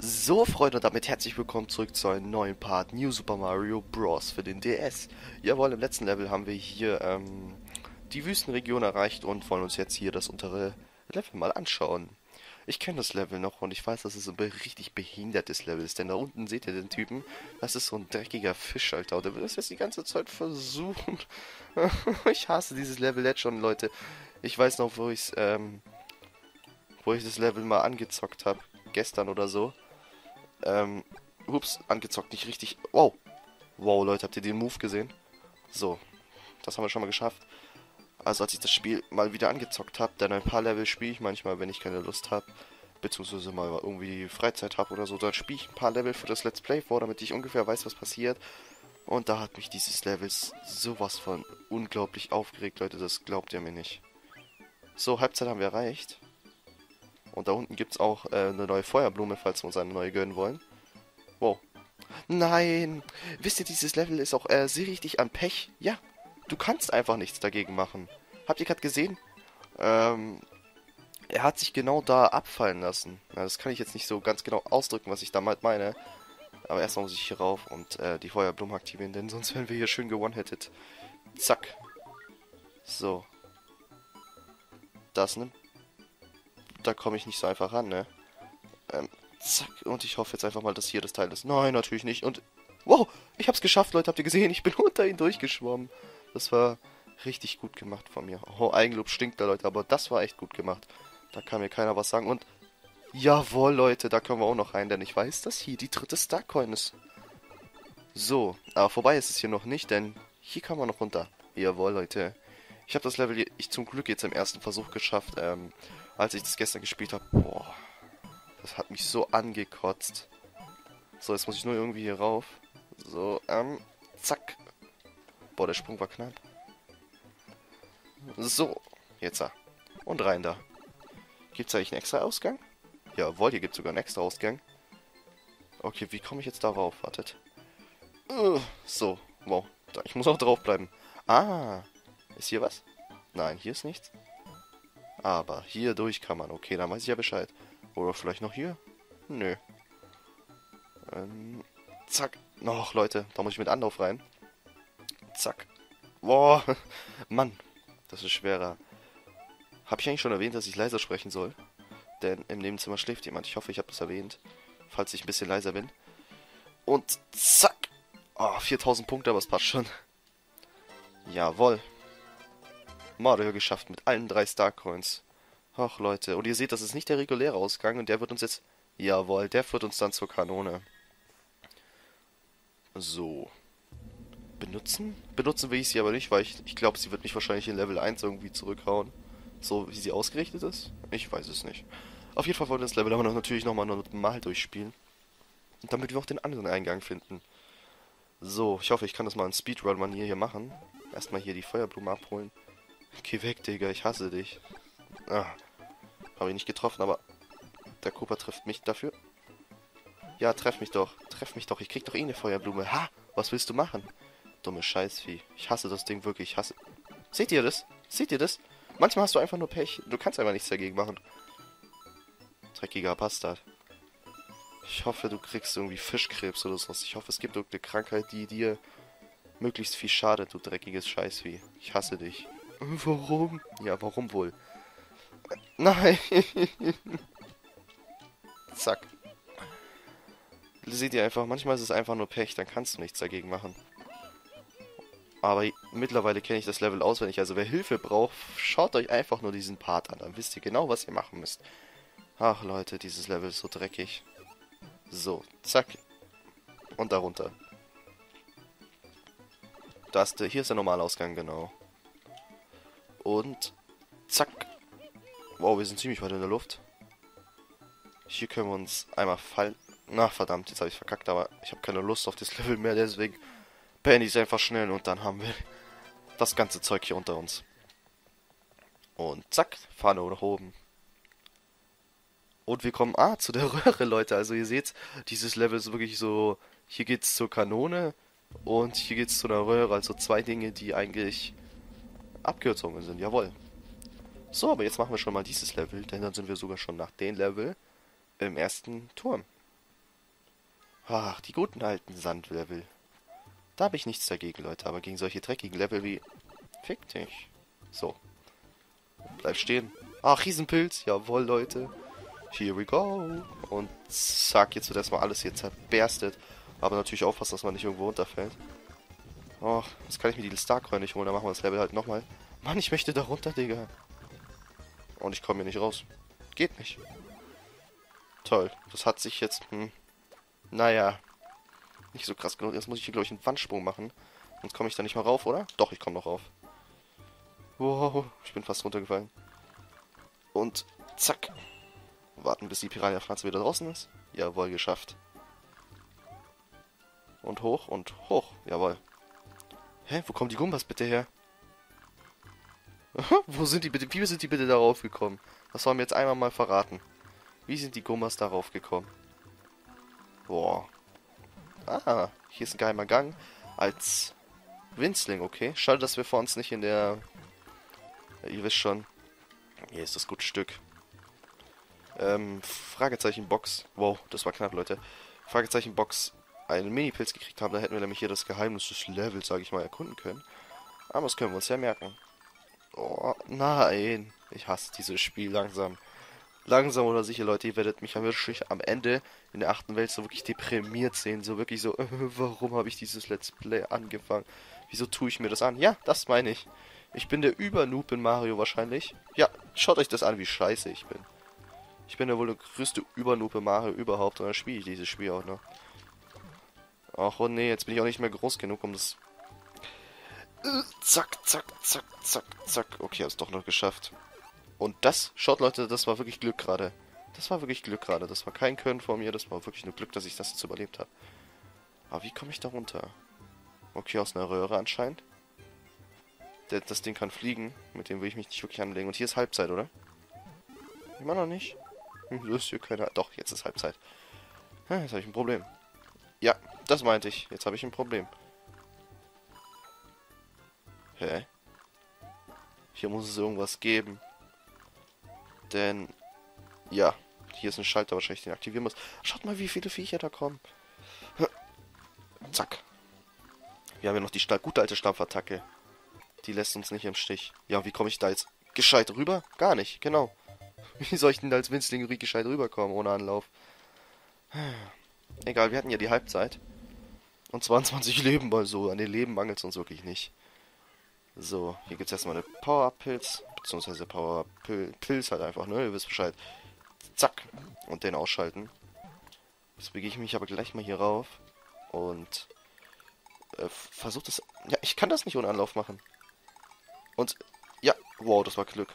So, Freunde, und damit herzlich willkommen zurück zu einem neuen Part New Super Mario Bros. für den DS. Jawohl, im letzten Level haben wir hier ähm, die Wüstenregion erreicht und wollen uns jetzt hier das untere Level mal anschauen. Ich kenne das Level noch und ich weiß, dass es ein richtig behindertes Level ist, denn da unten seht ihr den Typen, das ist so ein dreckiger Fisch, Alter, und der will das jetzt die ganze Zeit versuchen. ich hasse dieses Level jetzt schon, Leute. Ich weiß noch, wo ich ähm, wo ich das Level mal angezockt habe, gestern oder so. Ähm, ups, angezockt, nicht richtig. Wow. Wow, Leute, habt ihr den Move gesehen? So, das haben wir schon mal geschafft. Also als ich das Spiel mal wieder angezockt habe, denn ein paar Level spiele ich manchmal, wenn ich keine Lust habe, beziehungsweise mal irgendwie Freizeit habe oder so, dann spiele ich ein paar Level für das Let's Play vor, damit ich ungefähr weiß, was passiert. Und da hat mich dieses Level sowas von unglaublich aufgeregt, Leute, das glaubt ihr mir nicht. So, Halbzeit haben wir erreicht. Und da unten gibt es auch äh, eine neue Feuerblume, falls wir uns eine neue gönnen wollen. Wow. Nein! Wisst ihr, dieses Level ist auch äh, sehr richtig an Pech. Ja, du kannst einfach nichts dagegen machen. Habt ihr gerade gesehen? Ähm, er hat sich genau da abfallen lassen. Ja, das kann ich jetzt nicht so ganz genau ausdrücken, was ich damit meine. Aber erstmal muss ich hier rauf und äh, die Feuerblume aktivieren, denn sonst werden wir hier schön gewonnen-hitted. Zack. So. Das nimmt da komme ich nicht so einfach ran, ne? Ähm, zack. Und ich hoffe jetzt einfach mal, dass hier das Teil ist. Nein, natürlich nicht. Und, wow, ich hab's geschafft, Leute. Habt ihr gesehen? Ich bin unter ihn durchgeschwommen. Das war richtig gut gemacht von mir. Oh, Eigenlob stinkt da, Leute. Aber das war echt gut gemacht. Da kann mir keiner was sagen. Und, jawohl, Leute, da können wir auch noch rein. Denn ich weiß, dass hier die dritte Starcoin ist. So, aber vorbei ist es hier noch nicht, denn hier kann man noch runter. Jawohl, Leute. Ich habe das Level ich zum Glück jetzt im ersten Versuch geschafft. Ähm, als ich das gestern gespielt habe. Boah, das hat mich so angekotzt. So, jetzt muss ich nur irgendwie hier rauf. So, ähm, zack. Boah, der Sprung war knapp. So, jetzt da. Und rein da. Gibt es eigentlich einen extra Ausgang? Jawohl, hier gibt es sogar einen extra Ausgang. Okay, wie komme ich jetzt darauf? Wartet. Uh, so, wow. Ich muss auch drauf bleiben. Ah, ist hier was? Nein, hier ist nichts. Aber hier durch kann man. Okay, dann weiß ich ja Bescheid. Oder vielleicht noch hier? Nö. Ähm, zack. Noch, Leute, da muss ich mit Anlauf rein. Zack. Boah, Mann, das ist schwerer. Habe ich eigentlich schon erwähnt, dass ich leiser sprechen soll? Denn im Nebenzimmer schläft jemand. Ich hoffe, ich habe das erwähnt. Falls ich ein bisschen leiser bin. Und zack. Oh, 4000 Punkte, aber es passt schon. Jawohl. Mario geschafft mit allen drei Starcoins. Ach Leute, und ihr seht, das ist nicht der reguläre Ausgang und der wird uns jetzt... Jawohl, der führt uns dann zur Kanone. So. Benutzen? Benutzen will ich sie aber nicht, weil ich, ich glaube, sie wird mich wahrscheinlich in Level 1 irgendwie zurückhauen. So wie sie ausgerichtet ist? Ich weiß es nicht. Auf jeden Fall wollen wir das Level aber noch natürlich nochmal normal durchspielen. Und damit wir auch den anderen Eingang finden. So, ich hoffe, ich kann das mal in Speedrun-Manier hier machen. Erstmal hier die Feuerblume abholen. Geh weg, Digga, ich hasse dich. Ah, habe ich nicht getroffen, aber der Cooper trifft mich dafür. Ja, treff mich doch. Treff mich doch. Ich krieg doch eh eine Feuerblume. Ha! Was willst du machen? Dumme Scheißvieh. Ich hasse das Ding wirklich. Ich hasse... Seht ihr das? Seht ihr das? Manchmal hast du einfach nur Pech. Du kannst einfach nichts dagegen machen. Dreckiger Bastard. Ich hoffe, du kriegst irgendwie Fischkrebs oder sowas. Ich hoffe, es gibt irgendeine Krankheit, die dir möglichst viel schadet, du dreckiges Scheißvieh. Ich hasse dich. Warum? Ja, warum wohl? Nein. Zack. Seht ihr einfach, manchmal ist es einfach nur Pech, dann kannst du nichts dagegen machen. Aber mittlerweile kenne ich das Level auswendig, also wer Hilfe braucht, schaut euch einfach nur diesen Part an, dann wisst ihr genau, was ihr machen müsst. Ach Leute, dieses Level ist so dreckig. So, zack. Und darunter. Das, hier ist der Normalausgang, genau. Und zack. Wow, wir sind ziemlich weit in der Luft. Hier können wir uns einmal fallen. Na, verdammt, jetzt habe ich verkackt, aber ich habe keine Lust auf das Level mehr, deswegen beende ich es einfach schnell und dann haben wir das ganze Zeug hier unter uns. Und zack, wir nach oben. Und wir kommen, ah, zu der Röhre, Leute. Also ihr seht, dieses Level ist wirklich so, hier geht's zur Kanone und hier geht's zu einer Röhre. Also zwei Dinge, die eigentlich Abkürzungen sind, jawohl. So, aber jetzt machen wir schon mal dieses Level, denn dann sind wir sogar schon nach dem Level im ersten Turm. Ach, die guten alten Sandlevel. Da habe ich nichts dagegen, Leute, aber gegen solche dreckigen Level wie... Fick dich. So. Bleib stehen. Ach, Riesenpilz. Jawohl, Leute. Here we go. Und zack, jetzt wird erstmal alles hier zerberstet. Aber natürlich aufpassen, dass man nicht irgendwo runterfällt. Och, jetzt kann ich mir die Starcoin nicht holen. Dann machen wir das Level halt nochmal. Mann, ich möchte da runter, Digga. Und ich komme hier nicht raus. Geht nicht. Toll. Das hat sich jetzt... Hm, naja. Nicht so krass genug. Jetzt muss ich hier, glaube ich, einen Wandsprung machen. Sonst komme ich da nicht mal rauf, oder? Doch, ich komme noch rauf. Wow, ich bin fast runtergefallen. Und zack. Warten, bis die Piranha-Pflanze wieder draußen ist. Jawohl, geschafft. Und hoch und hoch. Jawohl. Hä, wo kommen die Gumbas bitte her? wo sind die bitte? Wie sind die bitte darauf gekommen? Das sollen wir jetzt einmal mal verraten. Wie sind die Gumbas darauf gekommen? Boah. Ah, hier ist ein geheimer Gang. Als Winzling, okay. Schade, dass wir vor uns nicht in der... Ja, ihr wisst schon. Hier ist das gute Stück. Ähm, Fragezeichen Box. Wow, das war knapp, Leute. Fragezeichen Box einen Mini-Pilz gekriegt haben, da hätten wir nämlich hier das Geheimnis des Levels, sage ich mal, erkunden können. Aber das können wir uns ja merken. Oh, nein. Ich hasse dieses Spiel langsam. Langsam oder sicher, Leute, ihr werdet mich wirklich am Ende in der achten Welt so wirklich deprimiert sehen. So wirklich so, äh, warum habe ich dieses Let's Play angefangen? Wieso tue ich mir das an? Ja, das meine ich. Ich bin der Übernoob in Mario wahrscheinlich. Ja, schaut euch das an, wie scheiße ich bin. Ich bin ja wohl der größte Übernoob in Mario überhaupt und dann spiele ich dieses Spiel auch noch. Ach oh nee, jetzt bin ich auch nicht mehr groß genug, um das... Zack, zack, zack, zack, zack. Okay, hab's doch noch geschafft. Und das, schaut Leute, das war wirklich Glück gerade. Das war wirklich Glück gerade. Das war kein Können von mir, das war wirklich nur Glück, dass ich das jetzt überlebt habe. Aber wie komme ich da runter? Okay, aus einer Röhre anscheinend. Das Ding kann fliegen. Mit dem will ich mich nicht wirklich anlegen. Und hier ist Halbzeit, oder? Immer noch nicht. Hm, ist hier keine... Doch, jetzt ist Halbzeit. Jetzt habe ich ein Problem. Ja, das meinte ich. Jetzt habe ich ein Problem. Hä? Hier muss es irgendwas geben. Denn, ja, hier ist ein Schalter wahrscheinlich, den aktivieren muss. Schaut mal, wie viele Viecher da kommen. Zack. Wir haben ja noch die gute alte Stampfattacke. Die lässt uns nicht im Stich. Ja, wie komme ich da jetzt gescheit rüber? Gar nicht, genau. Wie soll ich denn da als Winzling gescheit rüberkommen ohne Anlauf? Egal, wir hatten ja die Halbzeit. Und 22 Leben mal so. An den Leben mangelt es uns wirklich nicht. So, hier gibt es erstmal eine Power-Pilz. Beziehungsweise Power-Pilz halt einfach, ne? Ihr wisst Bescheid. Zack. Und den ausschalten. Jetzt bewege ich mich aber gleich mal hier rauf. Und äh, versuche das... Ja, ich kann das nicht ohne Anlauf machen. Und... Ja, wow, das war Glück.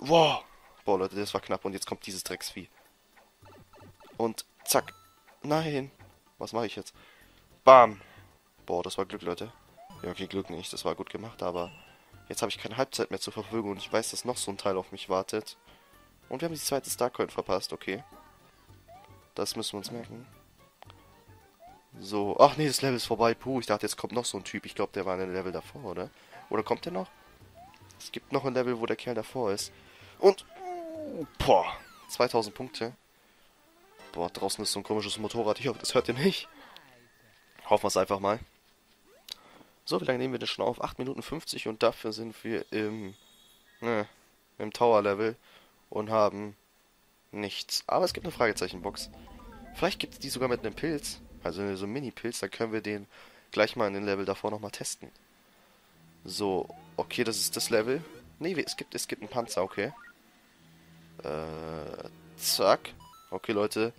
Wow. Boah, Leute, das war knapp. Und jetzt kommt dieses Drecksvieh. Und zack. Nein. Was mache ich jetzt? Bam. Boah, das war Glück, Leute. Ja, okay, Glück nicht. Das war gut gemacht, aber jetzt habe ich keine Halbzeit mehr zur Verfügung und ich weiß, dass noch so ein Teil auf mich wartet. Und wir haben die zweite Starcoin verpasst, okay. Das müssen wir uns merken. So. Ach nee, das Level ist vorbei. Puh, ich dachte, jetzt kommt noch so ein Typ. Ich glaube, der war in dem Level davor, oder? Oder kommt der noch? Es gibt noch ein Level, wo der Kerl davor ist. Und... Boah. 2000 Punkte. Boah, draußen ist so ein komisches Motorrad. Ich hoffe, das hört ihr nicht. Hoffen wir es einfach mal. So, wie lange nehmen wir denn schon auf? 8 Minuten 50 und dafür sind wir im, ne, im Tower-Level und haben nichts. Aber es gibt eine Fragezeichenbox. Vielleicht gibt es die sogar mit einem Pilz. Also so einem Mini-Pilz. Dann können wir den gleich mal in den Level davor nochmal testen. So, okay, das ist das Level. Ne, es gibt, es gibt einen Panzer, okay. Äh, zack. Okay, Leute.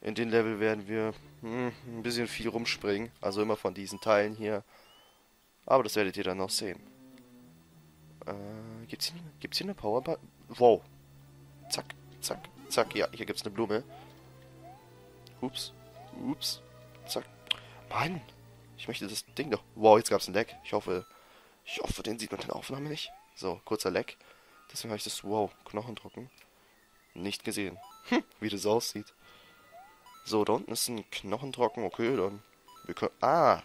In den Level werden wir hm, ein bisschen viel rumspringen. Also immer von diesen Teilen hier. Aber das werdet ihr dann noch sehen. Äh, gibt's hier, gibt's hier eine Powerbar? Wow. Zack, zack, zack. Ja, hier gibt's eine Blume. Ups. Ups. Zack. Mann. Ich möchte das Ding doch... Wow, jetzt gab's ein Leck. Ich hoffe... Ich hoffe, den sieht man in der Aufnahme nicht. So, kurzer Leck. Deswegen habe ich das... Wow, Knochendrucken. Nicht gesehen. Hm, wie das aussieht. So, da unten ist ein Knochentrocken. Okay, dann... Wir können... Ah!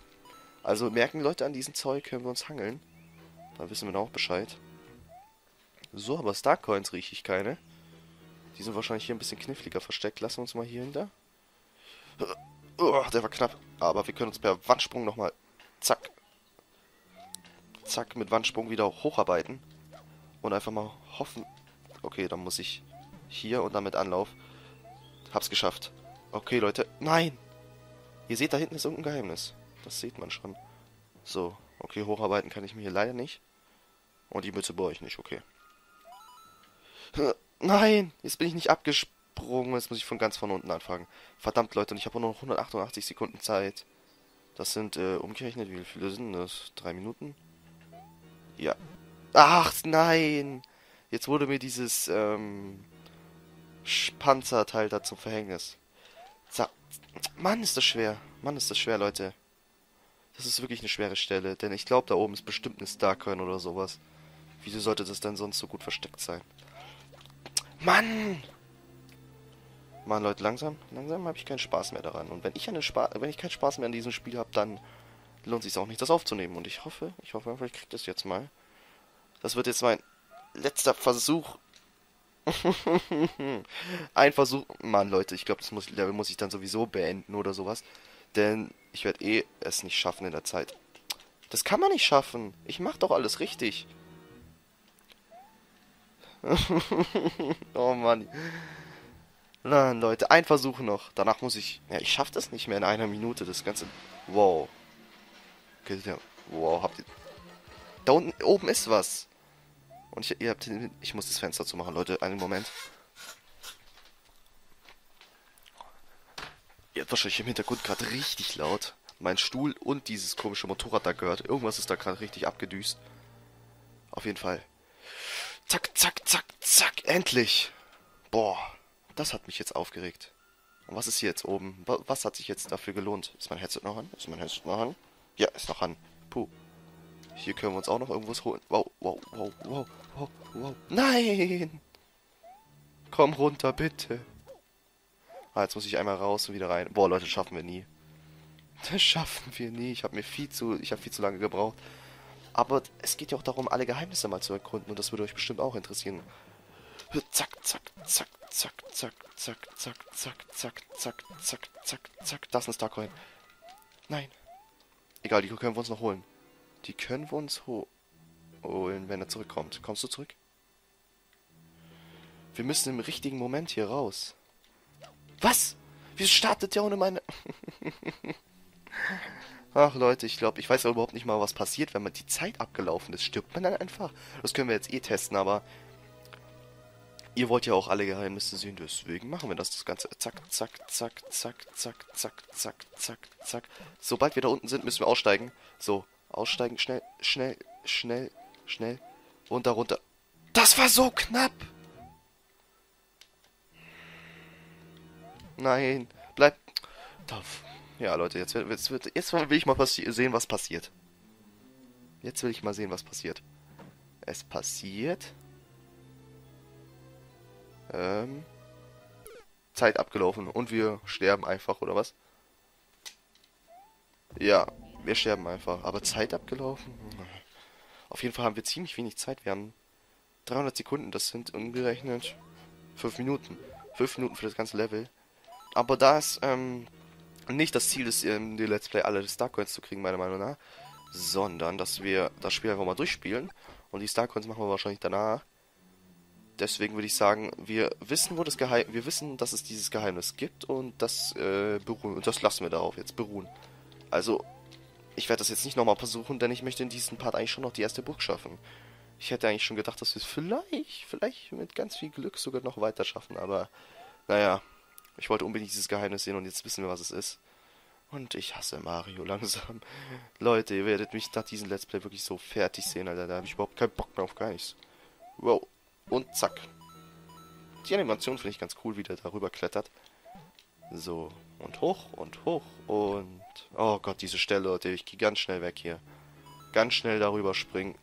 Also merken Leute an diesem Zeug, können wir uns hangeln. Da wissen wir auch Bescheid. So, aber Starcoins rieche ich keine. Die sind wahrscheinlich hier ein bisschen kniffliger versteckt. Lassen wir uns mal hier hinter. Oh, der war knapp. Aber wir können uns per Wandsprung nochmal... Zack. Zack, mit Wandsprung wieder hocharbeiten. Und einfach mal hoffen... Okay, dann muss ich hier und dann mit Anlauf. Hab's geschafft. Okay, Leute. Nein! Ihr seht, da hinten ist irgendein Geheimnis. Das sieht man schon. So, okay, hocharbeiten kann ich mir hier leider nicht. Und die Mütze bei euch nicht, okay. Nein, jetzt bin ich nicht abgesprungen. Jetzt muss ich von ganz von unten anfangen. Verdammt, Leute, und ich habe nur noch 188 Sekunden Zeit. Das sind, äh, umgerechnet, wie viele sind das? Drei Minuten? Ja. Ach, nein! Jetzt wurde mir dieses, ähm, Panzerteil da zum Verhängnis. Za Mann, ist das schwer. Mann, ist das schwer, Leute. Das ist wirklich eine schwere Stelle, denn ich glaube, da oben ist bestimmt eine Starcoin oder sowas. Wieso sollte das denn sonst so gut versteckt sein? Mann! Mann, Leute, langsam, langsam habe ich keinen Spaß mehr daran. Und wenn ich, eine Spa wenn ich keinen Spaß mehr an diesem Spiel habe, dann lohnt es sich auch nicht, das aufzunehmen. Und ich hoffe, ich hoffe ich kriege das jetzt mal. Das wird jetzt mein letzter Versuch. Ein Versuch. Mann, Leute, ich glaube, das muss, Level muss ich dann sowieso beenden oder sowas. Denn ich werde eh es nicht schaffen in der Zeit. Das kann man nicht schaffen. Ich mache doch alles richtig. oh Mann. Nein, Leute, ein Versuch noch. Danach muss ich... Ja, ich schaffe das nicht mehr in einer Minute, das Ganze... Wow. Okay. Wow, habt ihr... Da unten, oben ist was. Und ich, ihr habt... Ich muss das Fenster zu machen, Leute. Einen Moment. Ihr habt wahrscheinlich im Hintergrund gerade richtig laut. Mein Stuhl und dieses komische Motorrad da gehört. Irgendwas ist da gerade richtig abgedüst. Auf jeden Fall. Zack, zack, zack, zack. Endlich. Boah, das hat mich jetzt aufgeregt. Und was ist hier jetzt oben? Was hat sich jetzt dafür gelohnt? Ist mein Headset noch an? Ist mein Headset noch an? Ja, ist noch an. Puh. Hier können wir uns auch noch irgendwas holen. Wow, wow, wow, wow, wow, wow. Nein! Komm runter, bitte. Ah, jetzt muss ich einmal raus und wieder rein. Boah, Leute, schaffen wir nie. Das schaffen wir nie. Ich habe mir viel zu, ich habe viel zu lange gebraucht. Aber es geht ja auch darum, alle Geheimnisse mal zu erkunden und das würde euch bestimmt auch interessieren. Zack, zack, zack, zack, zack, zack, zack, zack, zack, zack, zack, zack, zack. Das ist ein Starcoin. Nein. Egal, die können wir uns noch holen. Die können wir uns holen, wenn er zurückkommt. Kommst du zurück? Wir müssen im richtigen Moment hier raus. Was? Wieso startet der ohne meine... Ach Leute, ich glaube, ich weiß auch überhaupt nicht mal, was passiert, wenn man die Zeit abgelaufen ist. Stirbt man dann einfach? Das können wir jetzt eh testen, aber... Ihr wollt ja auch alle Geheimnisse sehen, deswegen machen wir das, das Ganze. Zack, zack, zack, zack, zack, zack, zack, zack, zack. Sobald wir da unten sind, müssen wir aussteigen. So, aussteigen, schnell, schnell, schnell, schnell. Runter, runter. Das war so knapp! Nein, bleib. Ja, Leute, jetzt, jetzt, jetzt will ich mal sehen, was passiert. Jetzt will ich mal sehen, was passiert. Es passiert. Ähm. Zeit abgelaufen und wir sterben einfach, oder was? Ja, wir sterben einfach. Aber Zeit abgelaufen? Auf jeden Fall haben wir ziemlich wenig Zeit. Wir haben 300 Sekunden. Das sind umgerechnet 5 Minuten. 5 Minuten für das ganze Level. Aber da es ähm, nicht das Ziel ist, in die Let's Play alle Starcoins zu kriegen, meiner Meinung nach, sondern dass wir das Spiel einfach mal durchspielen und die Starcoins machen wir wahrscheinlich danach. Deswegen würde ich sagen, wir wissen, wo das Geheim wir wissen, dass es dieses Geheimnis gibt und das äh, beruhen und das lassen wir darauf jetzt beruhen. Also ich werde das jetzt nicht nochmal versuchen, denn ich möchte in diesem Part eigentlich schon noch die erste Burg schaffen. Ich hätte eigentlich schon gedacht, dass wir es vielleicht, vielleicht mit ganz viel Glück sogar noch weiter schaffen, aber naja, ich wollte unbedingt dieses Geheimnis sehen und jetzt wissen wir, was es ist. Und ich hasse Mario langsam. Leute, ihr werdet mich nach diesem Let's Play wirklich so fertig sehen, Alter. Da habe ich überhaupt keinen Bock mehr auf gar nichts. Wow. Und zack. Die Animation finde ich ganz cool, wie der darüber klettert. So. Und hoch und hoch und... Oh Gott, diese Stelle, Leute. Ich gehe ganz schnell weg hier. Ganz schnell darüber springen,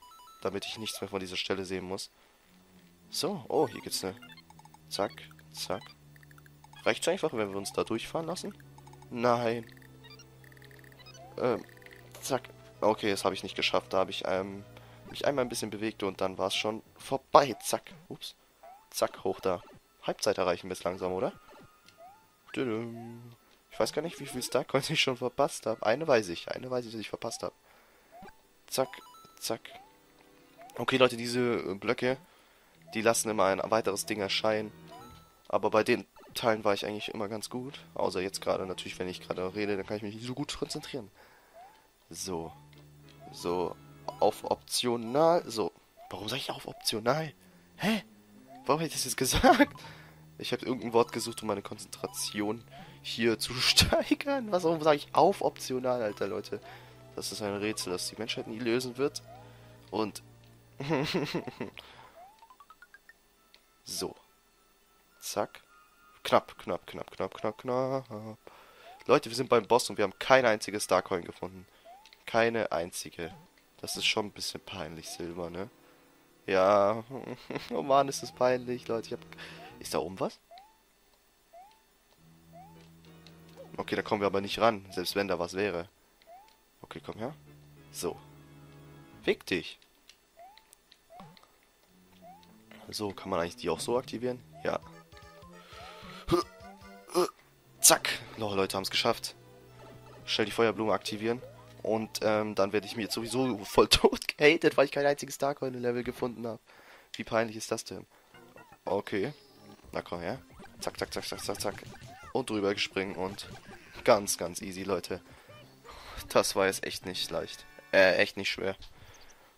damit ich nichts mehr von dieser Stelle sehen muss. So. Oh, hier geht's eine... Zack, zack, Reicht's einfach, wenn wir uns da durchfahren lassen? Nein. Ähm, zack. Okay, das habe ich nicht geschafft. Da habe ich ähm, mich einmal ein bisschen bewegt und dann war es schon vorbei. Zack. Ups. Zack, hoch da. Halbzeit erreichen wir es langsam, oder? Ich weiß gar nicht, wie viel Starcoins ich schon verpasst habe. Eine weiß ich. Eine weiß ich, dass ich verpasst habe. Zack, zack. Okay, Leute, diese äh, Blöcke, die lassen immer ein weiteres Ding erscheinen. Aber bei den Teilen war ich eigentlich immer ganz gut. Außer jetzt gerade natürlich, wenn ich gerade rede, dann kann ich mich nicht so gut konzentrieren. So. So. Auf optional. So. Warum sage ich auf optional? Hä? Warum hätte ich das jetzt gesagt? Ich habe irgendein Wort gesucht, um meine Konzentration hier zu steigern. Was warum sage ich auf optional, alter Leute? Das ist ein Rätsel, das die Menschheit nie lösen wird. Und. so. Zack. Knapp, knapp, knapp, knapp, knapp, knapp. Leute, wir sind beim Boss und wir haben keine einzige Starcoin gefunden. Keine einzige. Das ist schon ein bisschen peinlich, Silber, ne? Ja. oh Mann, ist das peinlich, Leute. Ich hab... Ist da oben was? Okay, da kommen wir aber nicht ran, selbst wenn da was wäre. Okay, komm her. So. Fick dich. So, kann man eigentlich die auch so aktivieren? Ja. Zack. Noch Leute haben es geschafft. Schnell die Feuerblume aktivieren. Und ähm, dann werde ich mir jetzt sowieso voll tot gehatet, weil ich kein einziges Starcoin-Level gefunden habe. Wie peinlich ist das denn? Okay. Na komm her. Zack, zack, zack, zack, zack, zack. Und drüber gespringen und ganz, ganz easy, Leute. Das war jetzt echt nicht leicht. Äh, echt nicht schwer.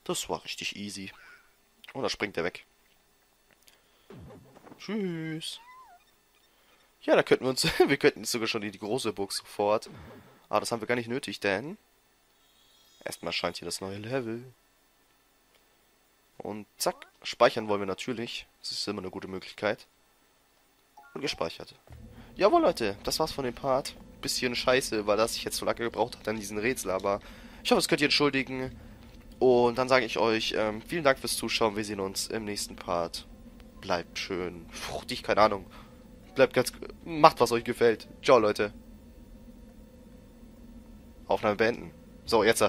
Das war richtig easy. Und da springt er weg. Tschüss. Ja, da könnten wir uns, wir könnten sogar schon in die große Burg sofort. Aber das haben wir gar nicht nötig, denn erstmal scheint hier das neue Level. Und zack, speichern wollen wir natürlich. Das ist immer eine gute Möglichkeit. Und gespeichert. Jawohl, Leute, das war's von dem Part. Bisschen scheiße, weil das ich jetzt so lange gebraucht habe an diesen Rätsel, aber ich hoffe, das könnt ihr entschuldigen. Und dann sage ich euch, ähm, vielen Dank fürs Zuschauen. Wir sehen uns im nächsten Part. Bleibt schön fruchtig, keine Ahnung. Bleibt ganz... Macht, was euch gefällt. Ciao, Leute. Aufnahme beenden. So, jetzt.